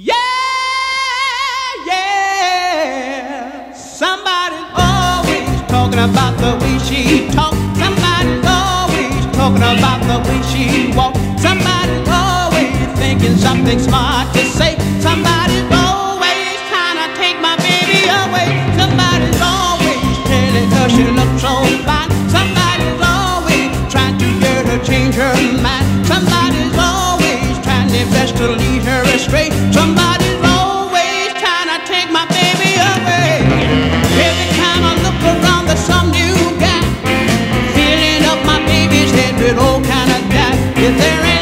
Yeah, yeah. Somebody's always talking about the way she talks. Somebody's always talking about the way she walks. Somebody's always thinking something smart to say. Somebody's always trying to take my baby away. Somebody's always telling her she looks so fine. Somebody's always trying to get her change her mind. Somebody's always trying their best to lead her astray. There is.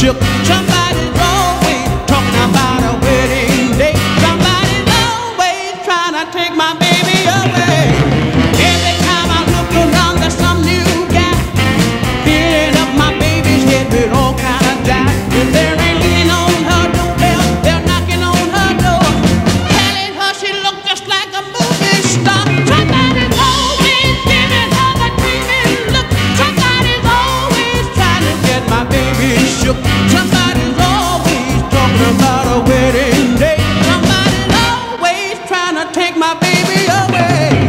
trước. trong ta take my baby away.